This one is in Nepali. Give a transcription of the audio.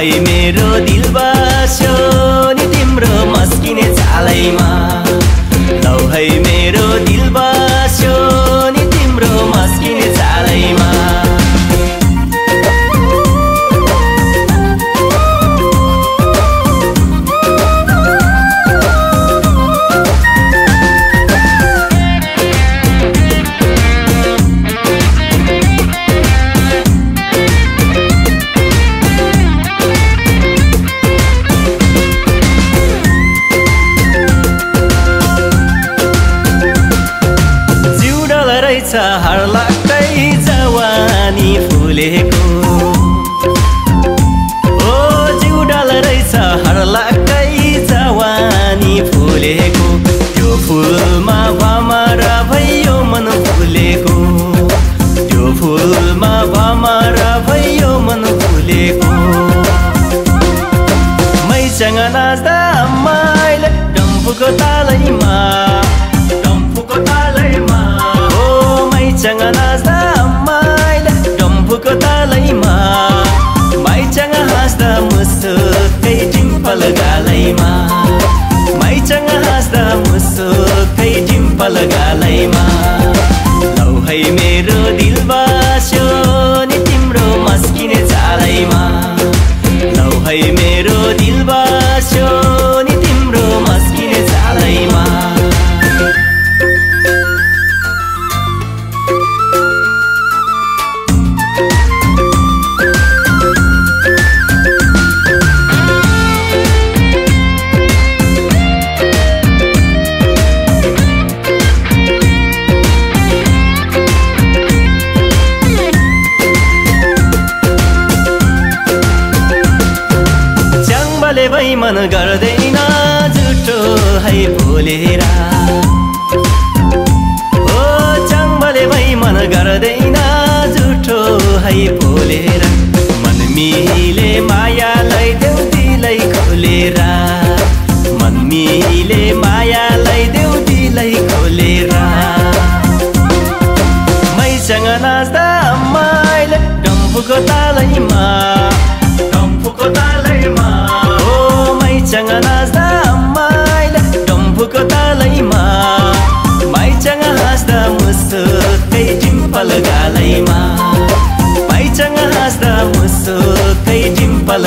hay me रहेछ हर्लाक्दै जवानी फुलेको। ओ जिउडाल रहेछ हर्लाक्दै जवानी फुलेको। त्यो फुलमा भमर भयो मन फुलेको। त्यो फुलमा भमर भयो मन फुलेको। मैसँग नाच्दा मैले डम्फुको तालैमा chẳng là ra mãi, đã đồng phu có ta lấy mà. Mai chẳng là ra mưa sơ cây chim pha lơ gà lấy mà. Mai chẳng là ra mưa sơ cây chim pha lơ gà lấy mà. Lâu hay mê मन गर्दैन झुटो है बोलेर। हो चम्बले भई मन गर्दैन झुटो है बोलेर। मन मिले मायालाई देउतीलाई खोलेर। मन मिले मायालाई देउतीलाई खोलेर। मैसँग नाच्दा माइले डम्फुको तालैमा डम्फुको ताल chẳng nas da mai la dom phu ko ta lấy mà. Mai chăng has da mướt kai chim pal ga lai ma mai chăng has da mướt kai chim pal